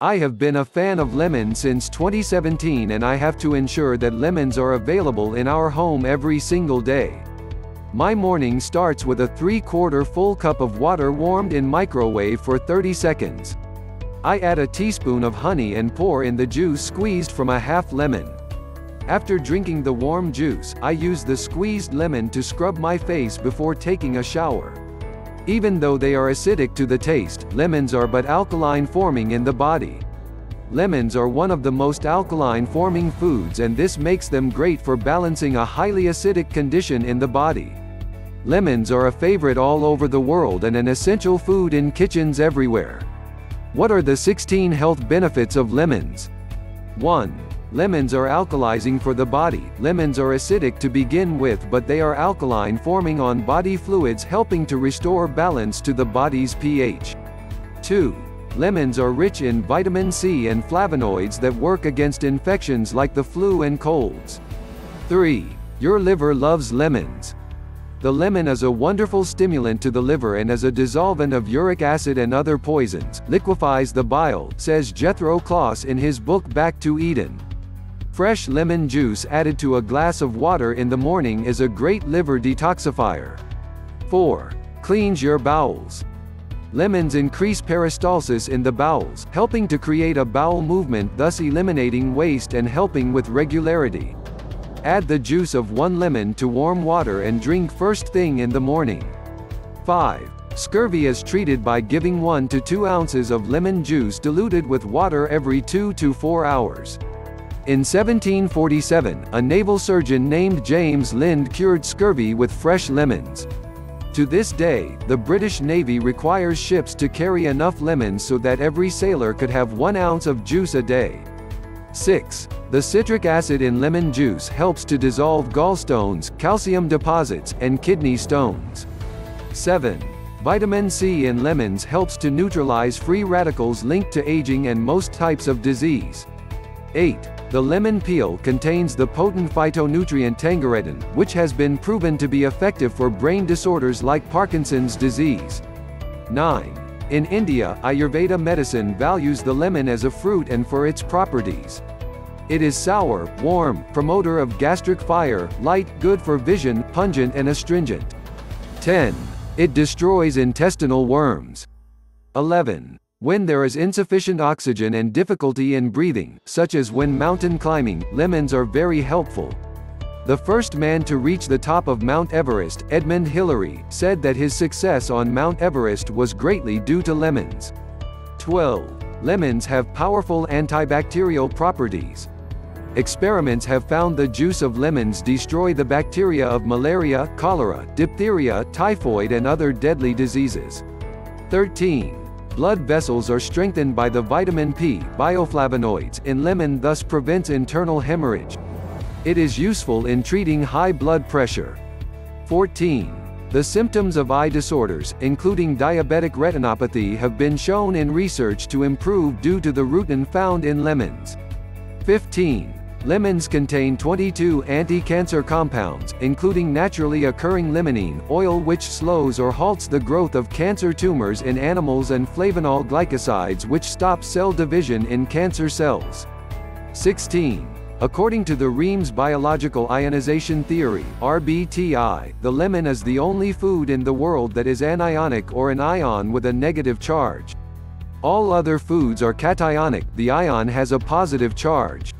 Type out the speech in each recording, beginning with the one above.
I have been a fan of lemon since 2017 and I have to ensure that lemons are available in our home every single day. My morning starts with a 3 quarter full cup of water warmed in microwave for 30 seconds. I add a teaspoon of honey and pour in the juice squeezed from a half lemon. After drinking the warm juice, I use the squeezed lemon to scrub my face before taking a shower. Even though they are acidic to the taste, lemons are but alkaline forming in the body. Lemons are one of the most alkaline forming foods and this makes them great for balancing a highly acidic condition in the body. Lemons are a favorite all over the world and an essential food in kitchens everywhere. What are the 16 health benefits of lemons? 1. Lemons are alkalizing for the body. Lemons are acidic to begin with but they are alkaline forming on body fluids helping to restore balance to the body's pH. 2. Lemons are rich in vitamin C and flavonoids that work against infections like the flu and colds. 3. Your liver loves lemons. The lemon is a wonderful stimulant to the liver and as a dissolvent of uric acid and other poisons, liquefies the bile, says Jethro Kloss in his book Back to Eden. Fresh lemon juice added to a glass of water in the morning is a great liver detoxifier. 4. Cleans your bowels. Lemons increase peristalsis in the bowels, helping to create a bowel movement thus eliminating waste and helping with regularity. Add the juice of one lemon to warm water and drink first thing in the morning. 5. Scurvy is treated by giving 1 to 2 ounces of lemon juice diluted with water every 2 to 4 hours. In 1747, a naval surgeon named James Lind cured scurvy with fresh lemons. To this day, the British Navy requires ships to carry enough lemons so that every sailor could have 1 ounce of juice a day. 6. The citric acid in lemon juice helps to dissolve gallstones, calcium deposits, and kidney stones. 7. Vitamin C in lemons helps to neutralize free radicals linked to aging and most types of disease. 8. The lemon peel contains the potent phytonutrient tangeretin, which has been proven to be effective for brain disorders like Parkinson's disease. 9. In India, Ayurveda medicine values the lemon as a fruit and for its properties. It is sour, warm, promoter of gastric fire, light, good for vision, pungent and astringent. 10. It destroys intestinal worms. 11. When there is insufficient oxygen and difficulty in breathing, such as when mountain climbing, lemons are very helpful. The first man to reach the top of Mount Everest, Edmund Hillary, said that his success on Mount Everest was greatly due to lemons. 12. Lemons have powerful antibacterial properties. Experiments have found the juice of lemons destroy the bacteria of malaria, cholera, diphtheria, typhoid and other deadly diseases. 13. Blood vessels are strengthened by the vitamin P, bioflavonoids, in lemon thus prevents internal hemorrhage. It is useful in treating high blood pressure. 14. The symptoms of eye disorders, including diabetic retinopathy have been shown in research to improve due to the rutin found in lemons. 15. Lemons contain 22 anti-cancer compounds, including naturally occurring limonene oil which slows or halts the growth of cancer tumors in animals and flavonol glycosides which stop cell division in cancer cells. 16. According to the Reams biological ionization theory RBTI, the lemon is the only food in the world that is anionic or an ion with a negative charge. All other foods are cationic, the ion has a positive charge.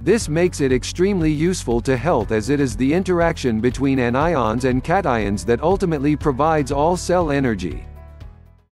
This makes it extremely useful to health as it is the interaction between anions and cations that ultimately provides all cell energy.